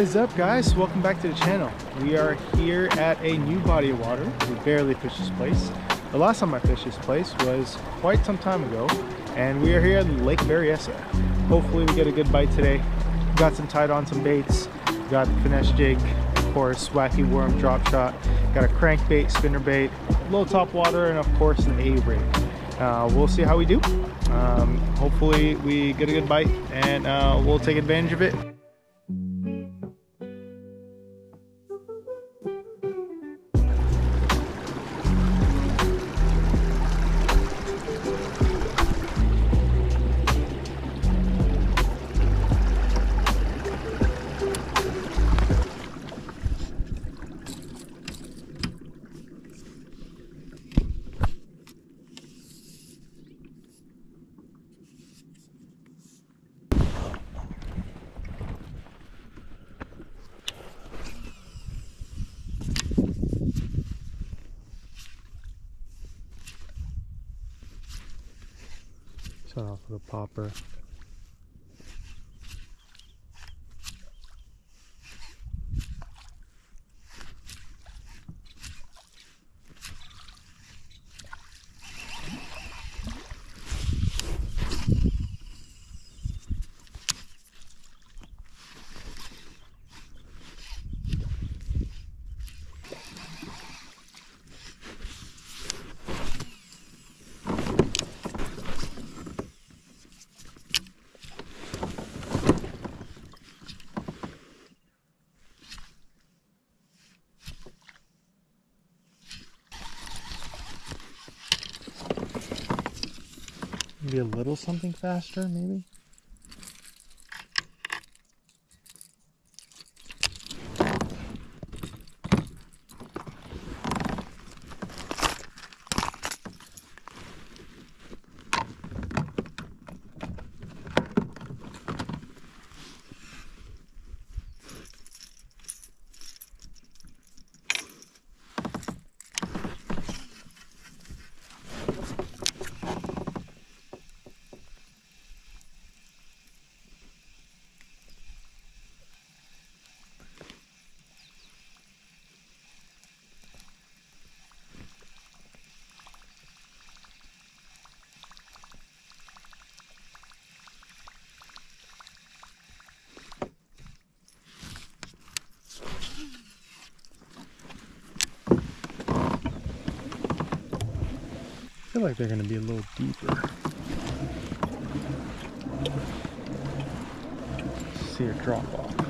What is up guys? Welcome back to the channel. We are here at a new body of water. We barely fished this place. The last time I fished this place was quite some time ago and we are here at Lake Berryessa. Hopefully we get a good bite today. Got some tied on some baits. Got finesse jig, of course, wacky worm drop shot. Got a crankbait, spinner bait, low top water, and of course an A rig. Uh, we'll see how we do. Um, hopefully we get a good bite and uh, we'll take advantage of it. Start off with a popper. Maybe a little something faster, maybe? Feel like they're going to be a little deeper. See a drop off.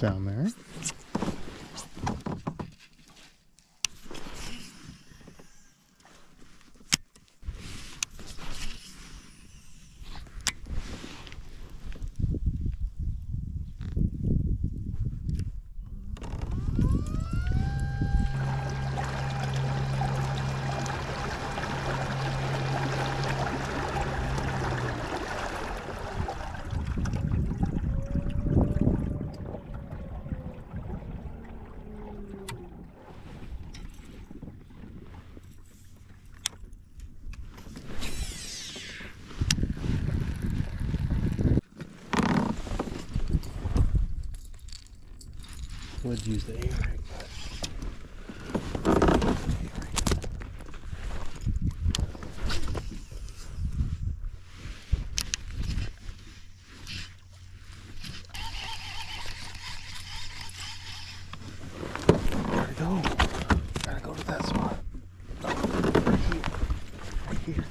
Down there. Would use the A-rig, but There we go. Gotta go to that spot. Right here. Right here.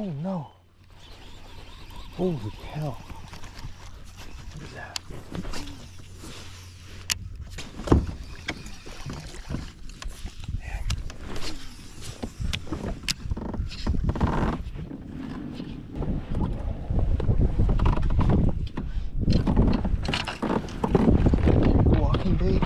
Oh no. Holy hell. What is that? Walking bait.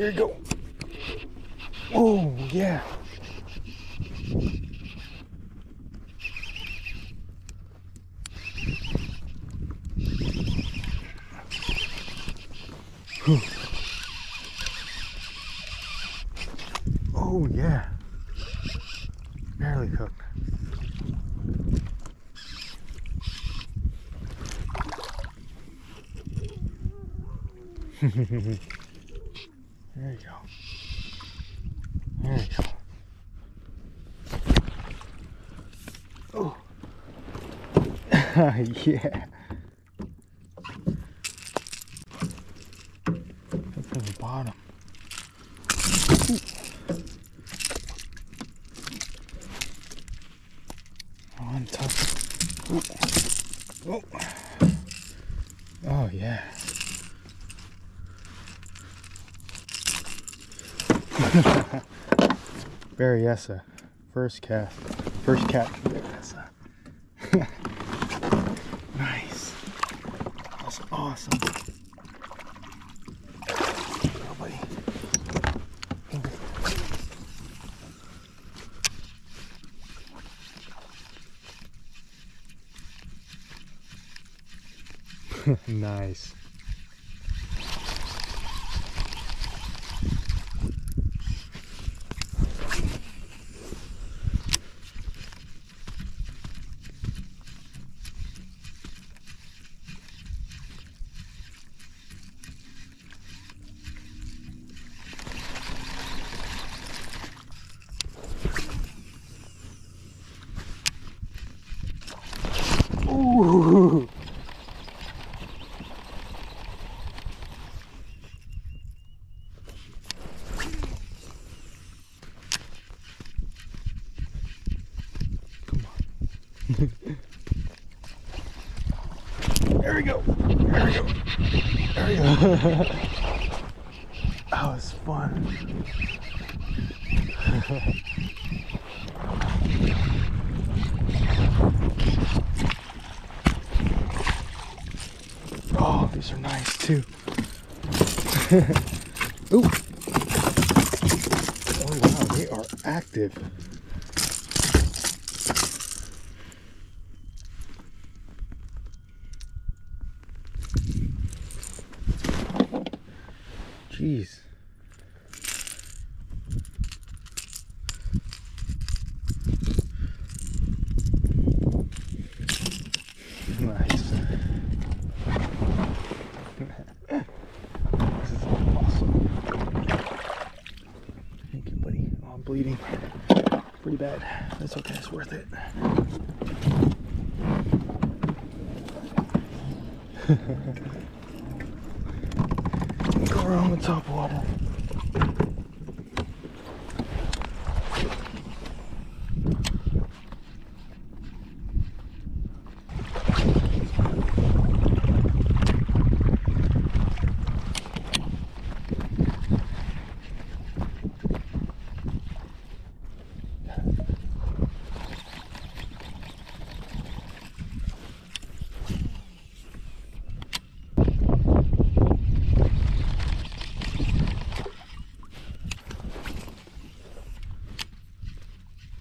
There you go. Oh, yeah. Oh, yeah. Barely cooked. There you go. There you go. Oh. yeah. Look from the bottom. Ooh. Oh. Oh yeah. Berryessa. First cast. First catch. Berryessa. nice. That's awesome. Nice. Ooh. Come on. there we go. There we go. There we go. that was fun. Oh, these are nice too. Ooh. Oh wow, they are active. Jeez. Nice. This is awesome. Thank you, buddy. Oh, I'm bleeding. Pretty bad. That's okay. It's worth it. Go around the top water.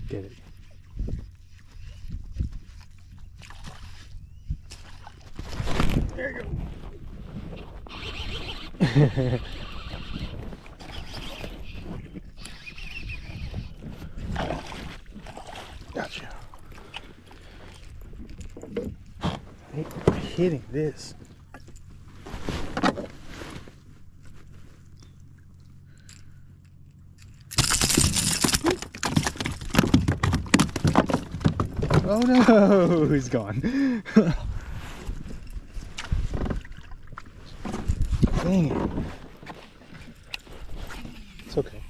Get it. There you go. Gotcha. I hitting this. Oh no, he's gone. Dang it. It's okay.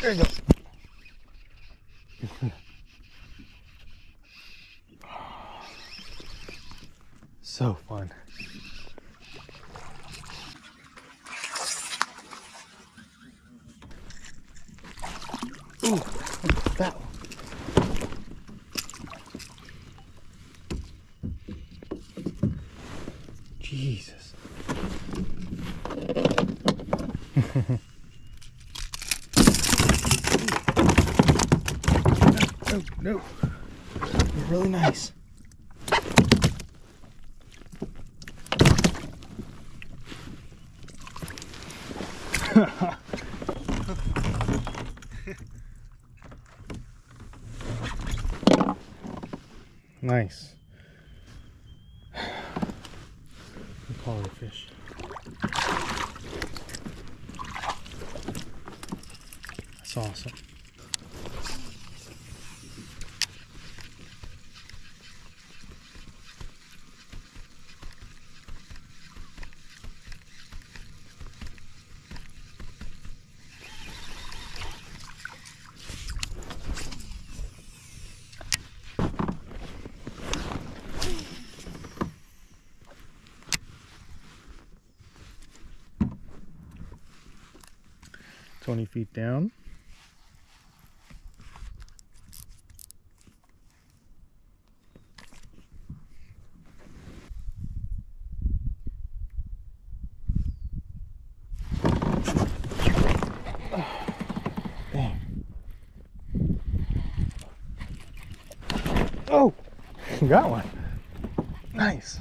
There you go. so fun. Ooh, that one. Jesus. no, no. You're really nice. nice. Quality fish. That's awesome. Twenty feet down. Dang. Oh, got one. Nice.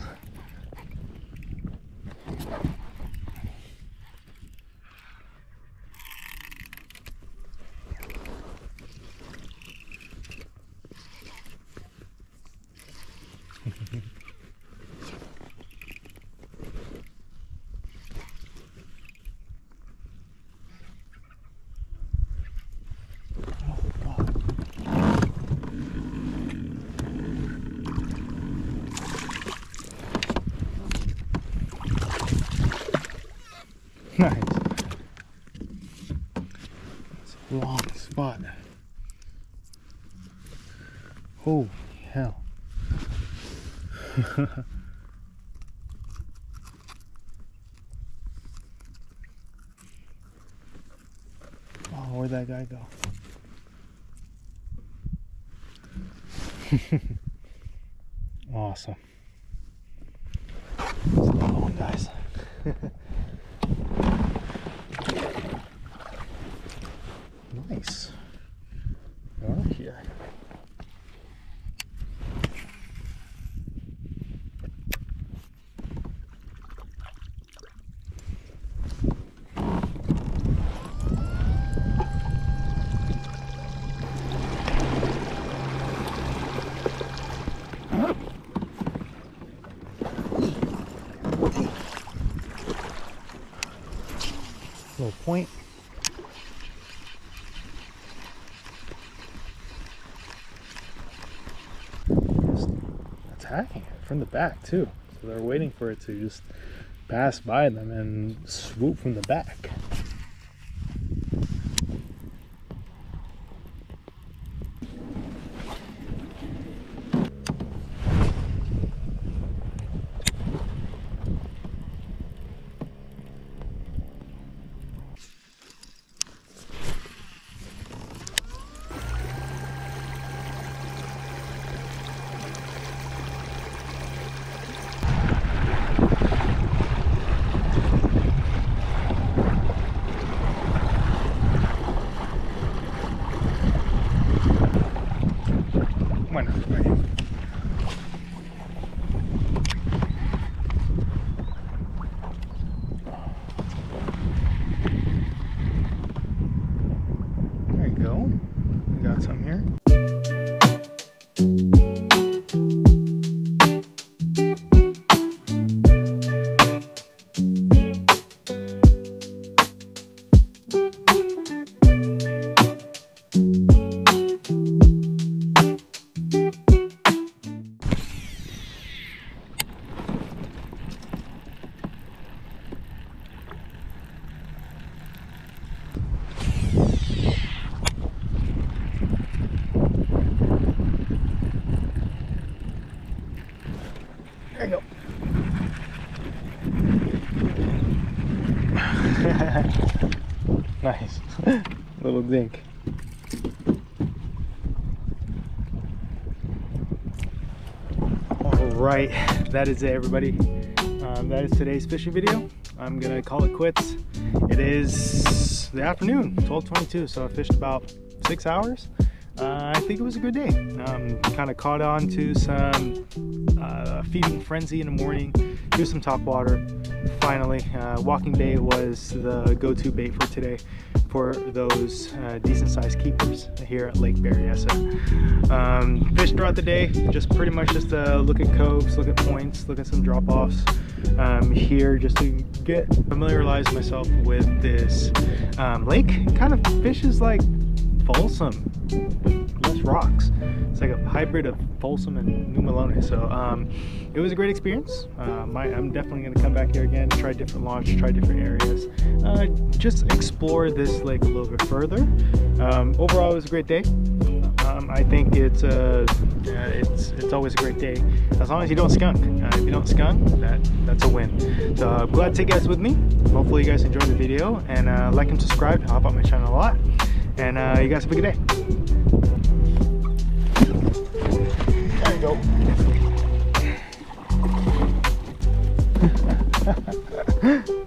Nice. It's a long spot. Holy hell. oh, where'd that guy go? awesome. Let's guys. Nice. We are here. Little point. Just attacking it from the back too. So they're waiting for it to just pass by them and swoop from the back. some here. nice. Little dink. All right, that is it, everybody. Um, that is today's fishing video. I'm gonna call it quits. It is the afternoon, 12:22. So I fished about six hours. Uh, I think it was a good day. Um, kind of caught on to some uh, feeding frenzy in the morning, do some top water. Finally, uh, walking bait was the go-to bait for today for those uh, decent sized keepers here at Lake Berryessa. Um, fished throughout the day, just pretty much just uh, look at coves, look at points, look at some drop-offs um, here just to get familiarize myself with this um, lake. Kind of fishes like Folsom less rocks. It's like a hybrid of Folsom and New Melones. So um, it was a great experience. Uh, my, I'm definitely going to come back here again, try different launch, try different areas, uh, just explore this lake a little bit further. Um, overall, it was a great day. Um, I think it's uh, it's it's always a great day as long as you don't skunk. Uh, if you don't skunk, that that's a win. So uh, glad to take you guys with me. Hopefully you guys enjoyed the video and uh, like and subscribe. Help out my channel a lot. And uh, you guys have a good day. You go.